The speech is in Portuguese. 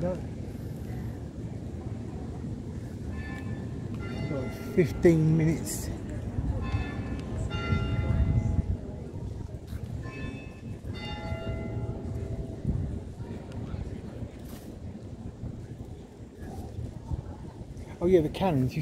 done. 15 minutes. Oh yeah, the cannons.